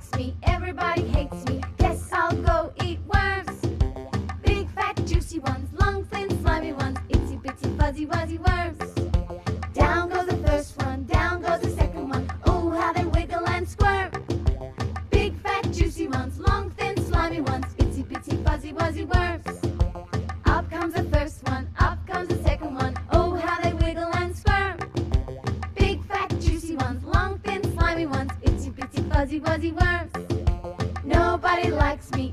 Likes me, everybody hates me. Guess I'll go eat worms. Big, fat, juicy ones, long, thin, slimy ones, itsy bitsy, fuzzy, wuzzy worms. Down goes the first one, down goes the second one. Oh, how they wiggle and squirm. Big, fat, juicy ones, long, thin, slimy ones, itsy bitsy, fuzzy, wuzzy worms. Up comes the first one, up comes the second one. Oh, how they wiggle and squirm. Big, fat, juicy ones, long, thin, slimy ones, fuzzy fuzzy worms. Nobody likes me